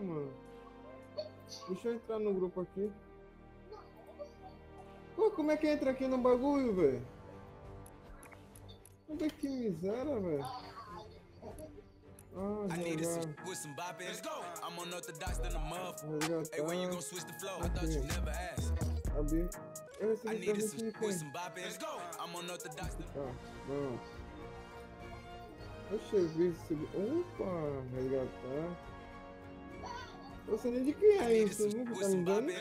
mano. Deixa eu entrar no grupo aqui. Pô, como é que entra aqui no bagulho, velho? Olha que miséria, velho. Ah, I needed jogar. some with some bop in. Let's go. I'm unorthodox than a motherfucker. Resgatar. Hey, when you gon' switch the flow? I thought you never asked. Abrir. Eu I recebi needed presente some de with quem? some bop in. Let's go. I'm unorthodox than Tá, eu vi esse... Opa, resgatar. Nem de é isso, nunca with tá me dando.